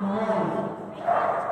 nine,